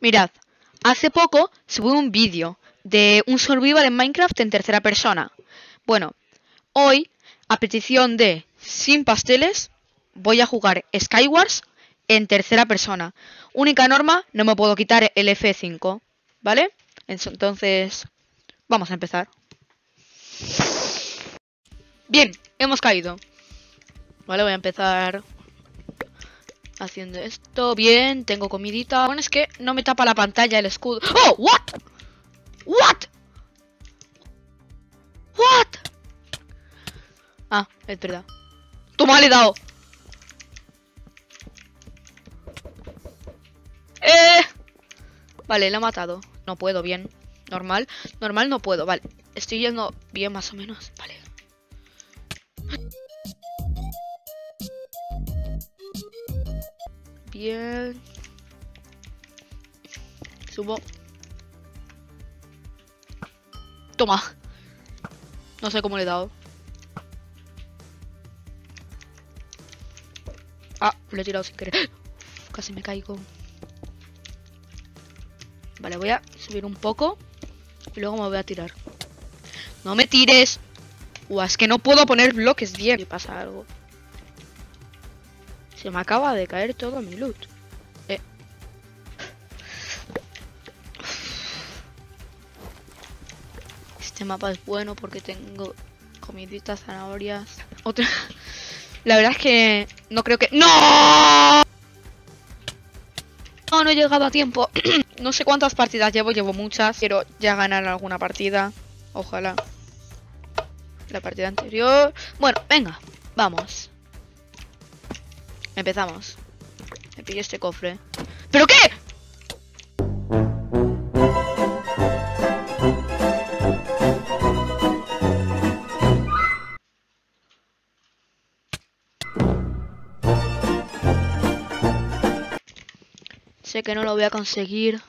Mirad, hace poco subí un vídeo de un survival en Minecraft en tercera persona. Bueno, hoy, a petición de Sin Pasteles, voy a jugar Skywars en tercera persona. Única norma, no me puedo quitar el F5, ¿vale? Entonces, vamos a empezar. Bien, hemos caído. Vale, voy a empezar haciendo esto. Bien, tengo comidita. Bueno, es que no me tapa la pantalla el escudo. ¡Oh! ¿What? ¿What? ¿What? Ah, es verdad. Toma, le he dado. Eh. Vale, le he matado. No puedo, bien. Normal. Normal no puedo, vale. Estoy yendo bien más o menos. Vale. Bien. Subo. Toma. No sé cómo le he dado. Ah, lo he tirado sin querer. Casi me caigo. Vale, voy a subir un poco. Y luego me voy a tirar. ¡No me tires! Uah, es que no puedo poner bloques bien. ¿Qué pasa algo? Se me acaba de caer todo mi loot. Eh. Este mapa es bueno porque tengo comiditas, zanahorias. Otra. La verdad es que no creo que. ¡No! No, no he llegado a tiempo. no sé cuántas partidas llevo, llevo muchas. Quiero ya ganar alguna partida. Ojalá. La partida anterior. Bueno, venga, vamos. Empezamos. Me pillo este cofre. ¿Pero qué? Sé que no lo voy a conseguir.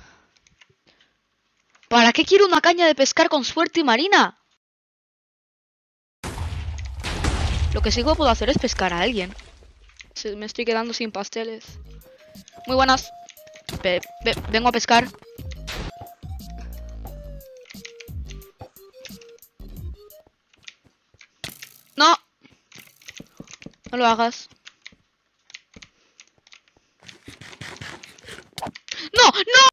¿Para qué quiero una caña de pescar con suerte y marina? Lo que que puedo hacer es pescar a alguien. Se- Me estoy quedando sin pasteles. Muy buenas. Ve- ve- vengo a pescar. No. No lo hagas. No, no.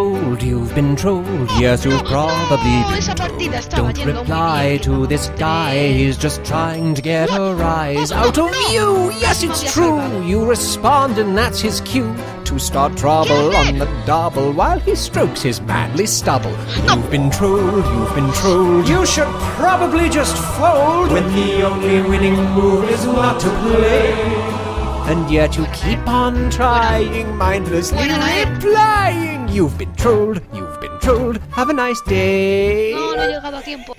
Trolled, you've been trolled, yes, you've probably been estaba Don't reply to this guy, he's just trying to get a rise out of you. Yes, it's true. You respond, and that's his cue to start trouble on the double while he strokes his manly stubble. You've been trolled, you've been trolled. You should probably just fold when the only winning move is not to play. And yet you keep on trying, mindlessly replying. You've been trolled, you've been trolled. Have a nice day. No, no he llegado a tiempo.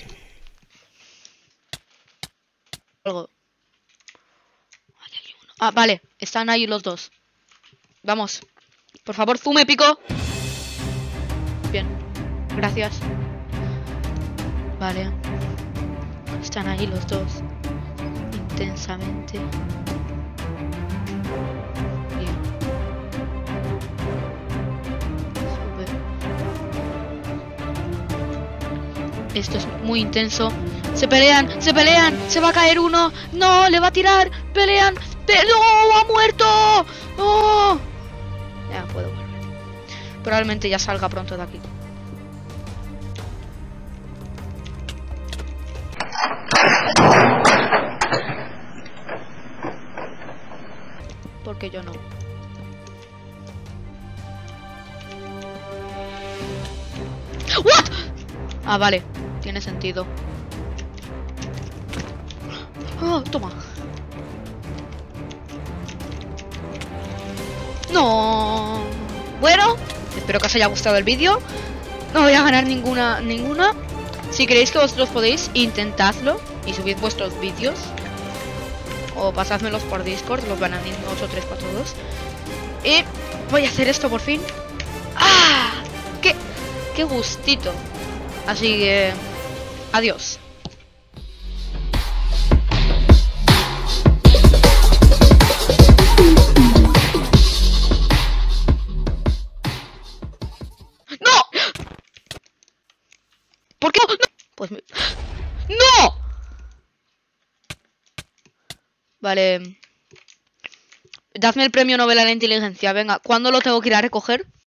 Algo. Ah, vale. Están ahí los dos. Vamos. Por favor, zume, pico. Bien. Gracias. Vale. Están ahí los dos. Intensamente. Esto es muy intenso. Se pelean, se pelean, se va a caer uno. No, le va a tirar. Pelean. Pe- no, ha muerto. No. Ya puedo volver. Probablemente ya salga pronto de aquí. Porque yo no. ¿What? Ah, vale. Tiene sentido. Ah, toma. No. Bueno, espero que os haya gustado el vídeo. No voy a ganar ninguna, ninguna. Si creéis que vosotros podéis, intentadlo y subid vuestros vídeos. O pasádmelos por Discord, los bananin 8342. Y voy a hacer esto por fin. ¡Ah! ¡Qué, qué gustito! Así que... Adiós. ¡No! ¿Por qué? No. Pues me... ¡No! Vale. Dadme el premio Nobel a la inteligencia. Venga, ¿cuándo lo tengo que ir a recoger?